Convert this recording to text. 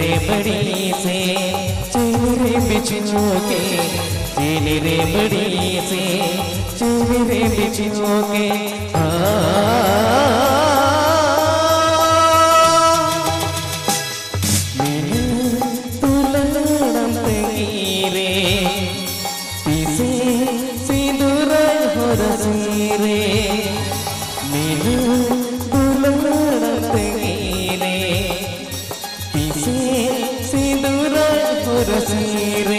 रे बड़ी से चेली रे बिछो के चेली रे बड़ी से चेली रे बिछो के मेरे हो